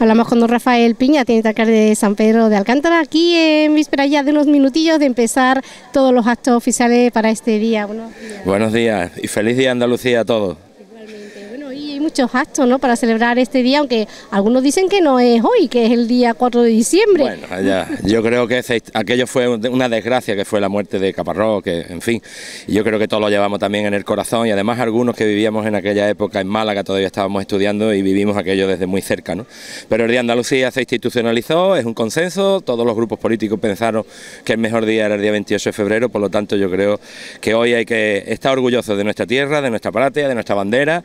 Hablamos con don Rafael Piña, tiene alcalde de San Pedro de Alcántara, aquí en víspera ya de unos minutillos de empezar todos los actos oficiales para este día. Buenos días y feliz día Andalucía a todos muchos actos ¿no? para celebrar este día, aunque algunos dicen que no es hoy, que es el día 4 de diciembre. Bueno, ya, yo creo que aquello fue una desgracia, que fue la muerte de Caparrós, que en fin, yo creo que todos lo llevamos también en el corazón y además algunos que vivíamos en aquella época en Málaga todavía estábamos estudiando y vivimos aquello desde muy cerca. ¿no? Pero el Día de Andalucía se institucionalizó, es un consenso, todos los grupos políticos pensaron que el mejor día era el día 28 de febrero, por lo tanto yo creo que hoy hay que estar orgullosos de nuestra tierra, de nuestra patria, de nuestra bandera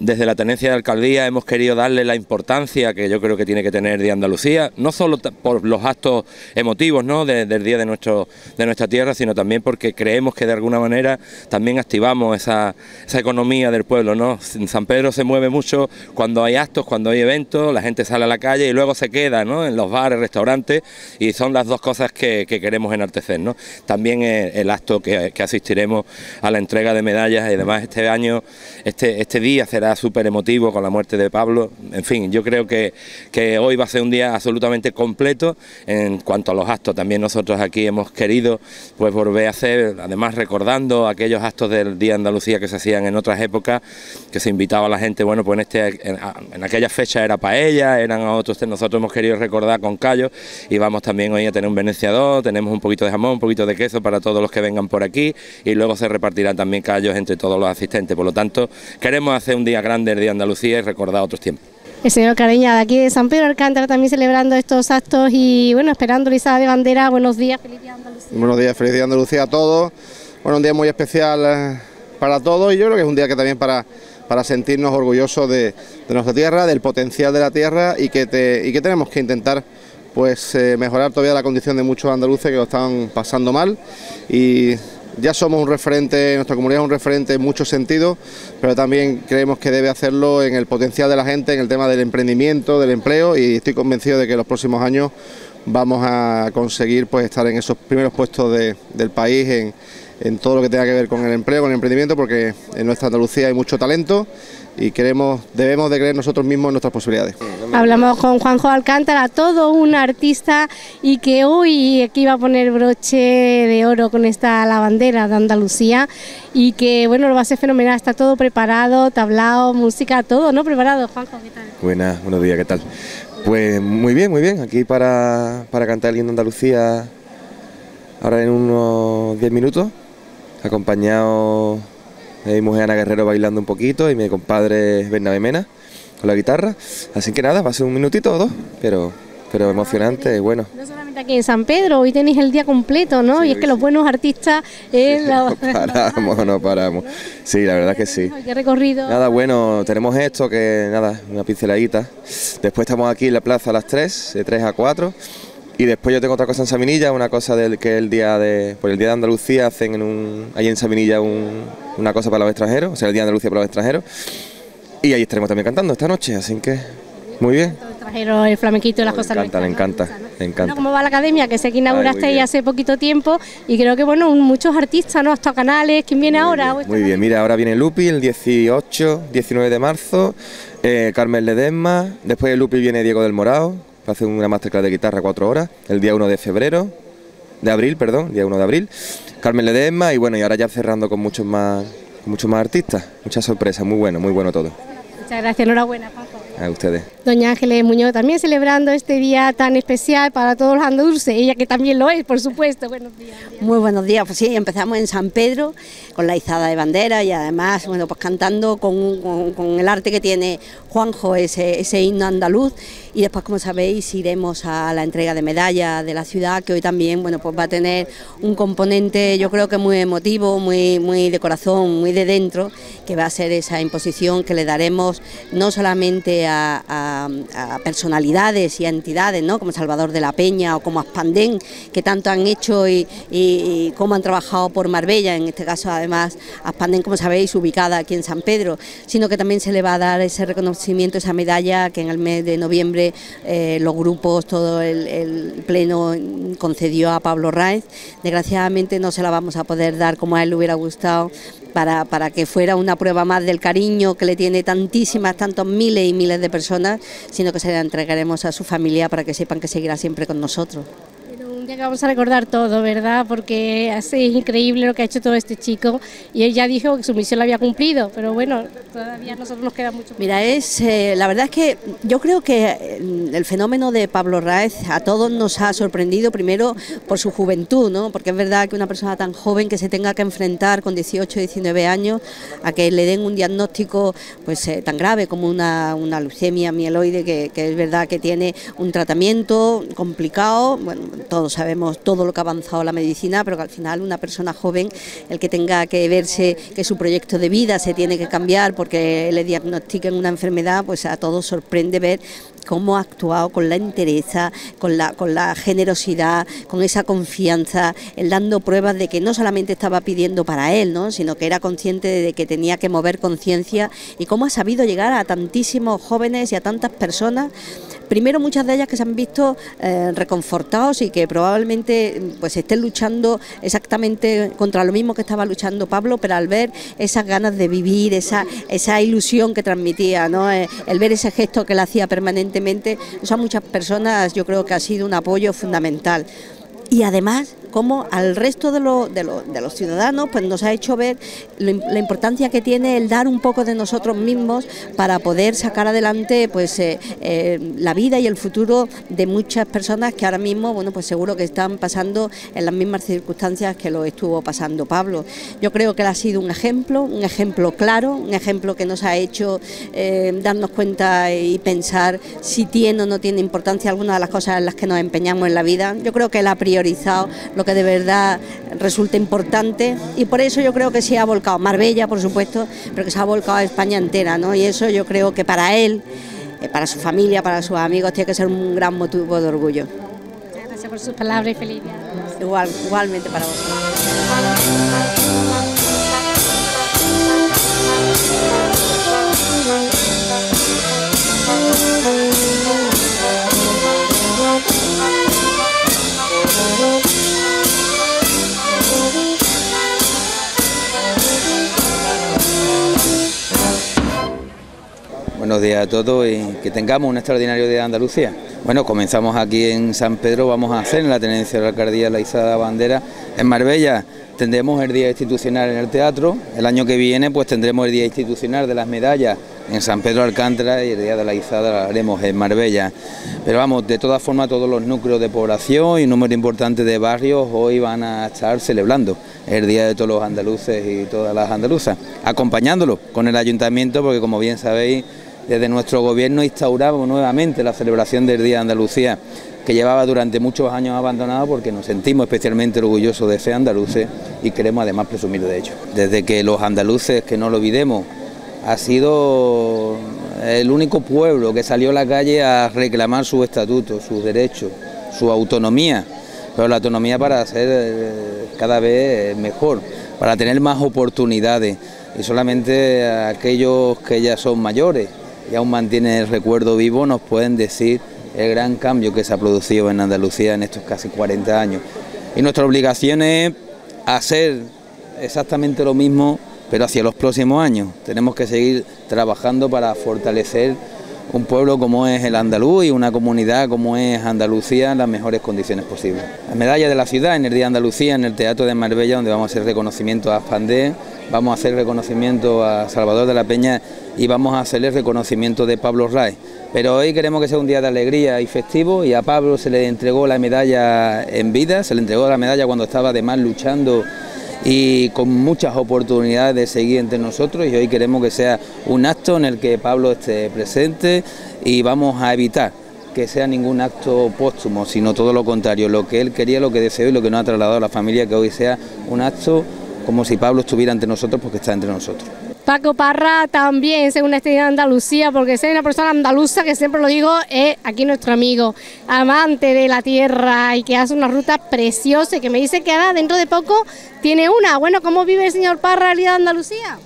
desde la tenencia de alcaldía hemos querido darle la importancia que yo creo que tiene que tener de Andalucía, no solo por los actos emotivos ¿no? del día de, nuestro, de nuestra tierra, sino también porque creemos que de alguna manera también activamos esa, esa economía del pueblo. ¿no? San Pedro se mueve mucho cuando hay actos, cuando hay eventos, la gente sale a la calle y luego se queda ¿no? en los bares, restaurantes, y son las dos cosas que, queremos enaltecer. ¿no? También el, acto que, que, asistiremos a la entrega de medallas y además este año, este, este día será súper emotivo con la muerte de Pablo. En fin, yo creo que, que hoy va a ser un día absolutamente completo en cuanto a los actos. También nosotros aquí hemos querido pues volver a hacer, además recordando aquellos actos del Día Andalucía que se hacían en otras épocas, que se invitaba a la gente, bueno, pues en, este, en, aquella fecha era para ella, eran a otros, nosotros hemos querido recordar con callos y vamos también hoy a tener un venenciador, tenemos un poquito de jamón, un poquito de queso para todos los que vengan por aquí y luego se repartirán también callos entre todos los asistentes. Por lo tanto, queremos hacer un día grande de Andalucía y recordar otros tiempos. El señor Careña de aquí de San Pedro Alcántara también celebrando estos actos y bueno, esperando Lisa de bandera. Buenos días, feliz día Andalucía. Buenos días, feliz día Andalucía a todos. Bueno, un día muy especial eh, para todos y yo creo que es un día que también para, para sentirnos orgullosos de, nuestra tierra, del potencial de la tierra y que, y que tenemos que intentar pues eh, mejorar todavía la condición de muchos andaluces que lo están pasando mal y ya somos un referente, nuestra comunidad es un referente en muchos sentidos, pero también creemos que debe hacerlo en el potencial de la gente, en el tema del emprendimiento, del empleo y estoy convencido de que en los próximos años vamos a conseguir pues estar en esos primeros puestos del país en, en todo lo que tenga que ver con el empleo, con el emprendimiento, porque en nuestra Andalucía hay mucho talento y queremos, debemos de creer nosotros mismos en nuestras posibilidades. Hablamos con Juanjo Alcántara, todo un artista y que hoy aquí va a poner broche de oro con esta lavandera de Andalucía y que bueno, lo va a ser fenomenal, está todo preparado, tablado, música, todo, ¿no? Preparado, Juanjo, ¿qué tal? Buenas, buenos días, ¿qué tal? Pues muy bien, muy bien, aquí para, para cantar el himno de Andalucía ahora en unos 10 minutos, acompañado de mi mujer Ana Guerrero bailando un poquito y mi compadre Bernabé Mena con la guitarra. Así que nada, va a ser un minutito o dos, pero, pero emocionante y bueno. No solamente aquí en San Pedro, hoy tenéis el día completo, ¿no? y es que los buenos artistas... no paramos, no paramos. Sí, la verdad que sí. ¿Qué recorrido? Nada, bueno, tenemos esto, que nada, una pinceladita. Después estamos aquí en la plaza a las 3, de 3 a 4. Y después yo tengo otra cosa en Sabinilla, una cosa del que el día de, por el día de Andalucía hacen en un, ahí en Sabinilla una cosa para los extranjeros, o sea, el día de Andalucía para los extranjeros. Y ahí estaremos también cantando esta noche, así que muy bien. Extranjero, el flamenquito y las cosas. Me encanta, me encanta, me encanta. ¿Cómo va la academia? Que sé que inauguraste ahí hace poquito tiempo y creo que bueno, muchos artistas, ¿no? Hasta canales, ¿quién viene ahora? muy bien, mira, ahora viene Lupi el 18, 19 de marzo, eh, Carmen Ledesma, después de Lupi viene Diego del Morao, hace una masterclass de guitarra cuatro horas, el día 1 de febrero, de abril, perdón, día 1 de abril, Carmen Ledesma y bueno, y ahora ya cerrando con muchos más, con muchos más artistas, muchas sorpresas, muy bueno, muy bueno todo. Muchas gracias, enhorabuena, Paco. A ustedes. Doña Ángeles Muñoz también celebrando este día tan especial para todos los andaluces, ella que también lo es, por supuesto. Buenos días. Muy buenos días, pues sí, empezamos en San Pedro con la izada de bandera y además, bueno, pues cantando con, con, el arte que tiene Juanjo, ese, ese himno andaluz y después, como sabéis, iremos a la entrega de medallas de la ciudad, que hoy también, bueno, pues va a tener un componente, yo creo que muy emotivo, muy, muy de corazón, muy de dentro, que va a ser esa imposición que le daremos no solamente a, personalidades y a entidades, ¿no? como Salvador de la Peña o como Aspandén, que tanto han hecho y, y, cómo han trabajado por Marbella, en este caso además Aspandén, como sabéis, ubicada aquí en San Pedro, sino que también se le va a dar ese reconocimiento, esa medalla que en el mes de noviembre eh, los grupos, todo el, pleno concedió a Pablo Raez. Desgraciadamente no se la vamos a poder dar como a él le hubiera gustado para, para que fuera una prueba más del cariño que le tiene tantísimas, tantos miles y miles de personas, sino que se la entregaremos a su familia para que sepan que seguirá siempre con nosotros que vamos a recordar todo, ¿verdad? Porque es increíble lo que ha hecho todo este chico y él ya dijo que su misión la había cumplido, pero bueno, todavía a nosotros nos queda mucho. Mira, es eh, la verdad es que yo creo que eh, el fenómeno de Pablo Raez a todos nos ha sorprendido primero por su juventud, ¿no? Porque es verdad que una persona tan joven que se tenga que enfrentar con 18, 19 años a que le den un diagnóstico pues eh, tan grave como una, una leucemia mieloide que, que es verdad que tiene un tratamiento complicado, bueno, todos sabemos todo lo que ha avanzado la medicina, pero que al final una persona joven, el que tenga que verse que su proyecto de vida se tiene que cambiar porque le diagnostiquen una enfermedad, pues a todos sorprende ver cómo ha actuado con la entereza, con la, con la generosidad, con esa confianza, el dando pruebas de que no solamente estaba pidiendo para él, ¿no? sino que era consciente de que tenía que mover conciencia y cómo ha sabido llegar a tantísimos jóvenes y a tantas personas primero muchas de ellas que se han visto eh, reconfortados y que probablemente pues estén luchando exactamente contra lo mismo que estaba luchando Pablo, pero al ver esas ganas de vivir, esa, esa ilusión que transmitía, ¿no? Eh, el ver ese gesto que él hacía permanentemente, eso a muchas personas yo creo que ha sido un apoyo fundamental. Y además como al resto de, de, los ciudadanos pues nos ha hecho ver la importancia que tiene el dar un poco de nosotros mismos para poder sacar adelante pues eh, eh, la vida y el futuro de muchas personas que ahora mismo bueno pues seguro que están pasando en las mismas circunstancias que lo estuvo pasando Pablo. Yo creo que él ha sido un ejemplo, un ejemplo claro, un ejemplo que nos ha hecho eh, darnos cuenta y pensar si tiene o no tiene importancia alguna de las cosas en las que nos empeñamos en la vida. Yo creo que él ha priorizado lo que de verdad resulta importante y por eso yo creo que se ha volcado Marbella, por supuesto, pero que se ha volcado a España entera, ¿no? Y eso yo creo que para él, eh, para su familia, para sus amigos, tiene que ser un gran motivo de orgullo. Muchas gracias por sus palabras y feliz Igual, igualmente para vosotros. Buenos días a todos y que tengamos un extraordinario día de Andalucía. Bueno, comenzamos aquí en San Pedro, vamos a hacer en la tenencia de la alcaldía la izada bandera. En Marbella tendremos el día institucional en el teatro, el año que viene pues tendremos el día institucional de las medallas en San Pedro Alcántara y el día de la izada lo haremos en Marbella. Pero vamos, de todas formas todos los núcleos de población y un número importante de barrios hoy van a estar celebrando el Día de todos los andaluces y todas las andaluzas, acompañándolo con el ayuntamiento porque como bien sabéis desde nuestro gobierno instauramos nuevamente la celebración del Día de Andalucía, que llevaba durante muchos años abandonado porque nos sentimos especialmente orgullosos de ser andaluces y queremos además presumir de ello. Desde que los andaluces, que no lo olvidemos, ha sido el único pueblo que salió a la calle a reclamar sus estatutos, sus derechos, su autonomía, pero la autonomía para ser eh, cada vez mejor, para tener más oportunidades y solamente aquellos que ya son mayores y aún mantiene el recuerdo vivo, nos pueden decir el gran cambio que se ha producido en Andalucía en estos casi 40 años. Y nuestra obligación es hacer exactamente lo mismo, pero hacia los próximos años. Tenemos que seguir trabajando para fortalecer un pueblo como es el andaluz y una comunidad como es Andalucía en las mejores condiciones posibles. La medalla de la ciudad en el Día de Andalucía, en el Teatro de Marbella, donde vamos a hacer reconocimiento a Aspandé, vamos a hacer reconocimiento a Salvador de la Peña y vamos a hacerle reconocimiento de Pablo Ray. Pero hoy queremos que sea un día de alegría y festivo y a Pablo se le entregó la medalla en vida, se le entregó la medalla cuando estaba además luchando y con muchas oportunidades de seguir entre nosotros y hoy queremos que sea un acto en el que Pablo esté presente y vamos a evitar que sea ningún acto póstumo, sino todo lo contrario, lo que él quería, lo que deseó y lo que nos ha trasladado a la familia, que hoy sea un acto como si Pablo estuviera entre nosotros porque está entre nosotros. Paco Parra también, según este de Andalucía, porque es una persona andaluza que siempre lo digo, es aquí nuestro amigo, amante de la tierra y que hace una ruta preciosa y que me dice que ahora dentro de poco tiene una. Bueno, ¿cómo vive el señor Parra el día de Andalucía?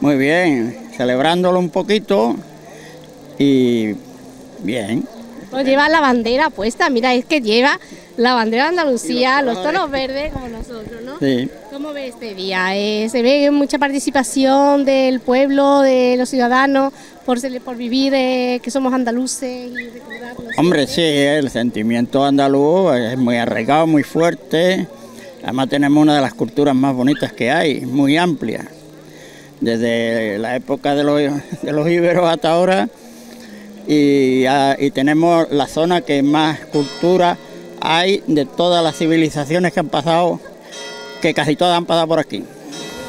Muy bien, celebrándolo un poquito y bien. Pues lleva la bandera puesta, mira, es que lleva la bandera de Andalucía, los tonos verdes como nosotros, ¿no? Sí. ¿Cómo ve este día? Eh, ¿Se ve mucha participación del pueblo, de los ciudadanos, por, por vivir eh, que somos andaluces y recordarlo? Hombre, sí, el sentimiento andaluz es muy arraigado, muy fuerte. Además tenemos una de las culturas más bonitas que hay, muy amplia. Desde la época de los, de los íberos hasta ahora. Y, ah, y tenemos la zona que más cultura hay de todas las civilizaciones que han pasado, que casi todas han pasado por aquí.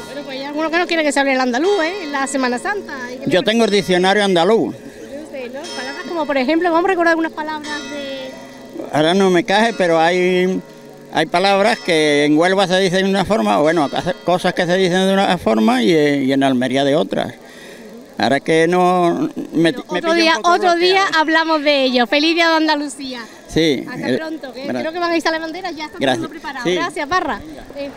Bueno, pues hay algunos que no quieren que se hable el andaluz, ¿eh? En la Semana Santa. Yo tengo el diccionario andaluz. No sé, ¿no? Palabras como, por ejemplo, vamos a recordar algunas palabras de... Ahora no me caje, pero hay, hay palabras que en Huelva se dicen de una forma, bueno, cosas que se dicen de una forma y, y en Almería de otras. Ahora que no... Me, Otro día, otro día hablamos de ello. Feliz día de Andalucía. Sí. Hasta eh, pronto, que creo que van a instalar banderas, ya está todo Gracias. mundo preparado. Sí. Gracias, Parra. Eh,